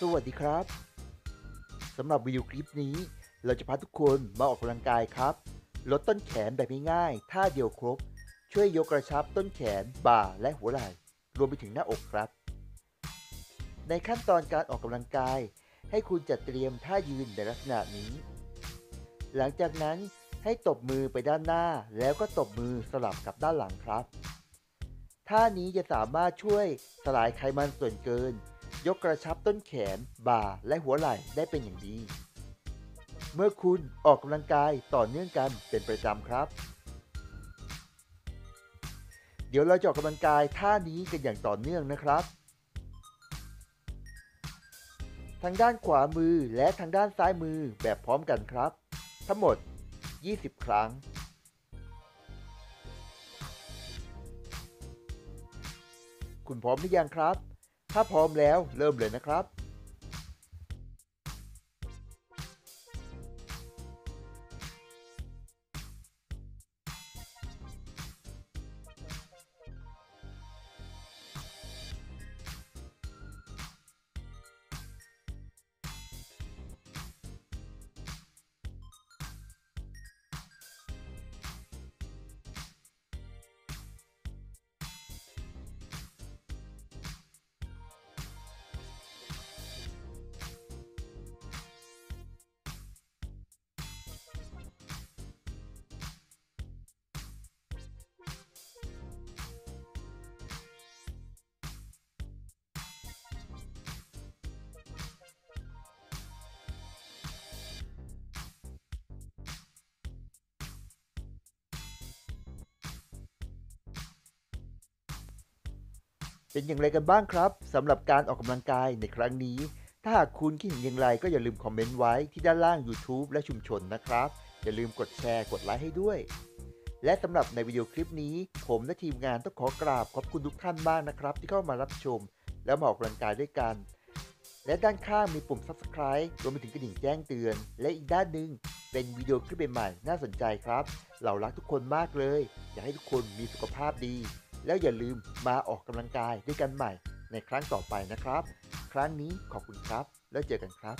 สวัสดีครับสำหรับวิดีโอคลิปนี้ เราจะพาทุกคนมาออกกำลังกายครับ ลดต้นแขนแบบง่ายๆท่าเดียวครบ ช่วยยกกระชับต้นแขน บ่าและหัวไหล่ รวมไปถึงหน้าอกครับ ในขั้นตอนการออกกำลังกาย ให้คุณจัดเตรียมท่ายืนในลักษณะนี้ หลังจากนั้นให้ตบมือไปด้านหน้า แล้วก็ตบมือสลับกับด้านหลังครับท่านี้จะสามารถช่วยสลายไขมันส่วนเกิน ยกกระชับต้นแขน บ่า และหัวไหล่ได้เป็นอย่างดี เมื่อคุณออกกำลังกายต่อเนื่องกันเป็นประจำครับ เดี๋ยวเราจะออกกำลังกายท่านี้กันอย่างต่อเนื่องนะครับ ทางด้านขวามือและทางด้านซ้ายมือแบบพร้อมกันครับ ทั้งหมด 20 ครั้งคุณพร้อมหรือยังครับ ถ้าพร้อมแล้วเริ่มเลยนะครับ เป็นอย่างไรกันบ้างครับสำหรับการออกกำลังกายในครั้งนี้ ถ้าหากคุณคิดเห็นอย่างไรก็อย่าลืมคอมเมนต์ไว้ที่ด้านล่าง YouTube และชุมชนนะครับ อย่าลืมกดแชร์กดไลค์ให้ด้วย และสำหรับในวิดีโอคลิปนี้ ผมและทีมงานต้องขอกราบขอบคุณทุกท่านมากนะครับ ที่เข้ามารับชม แล้วมาออกกำลังกายด้วยกัน และด้านข้างมีปุ่ม Subscribe รวมไปถึงกระดิ่งแจ้งเตือน และอีกด้านหนึ่งเป็นวิดีโอคลิปใหม่ๆน่าสนใจครับ เรารักทุกคนมากเลย อยากให้ทุกคนมีสุขภาพดี แล้วอย่าลืมมาออกกำลังกายด้วยกันใหม่ในครั้งต่อไปนะครับ ครั้งนี้ขอบคุณครับ แล้วเจอกันครับ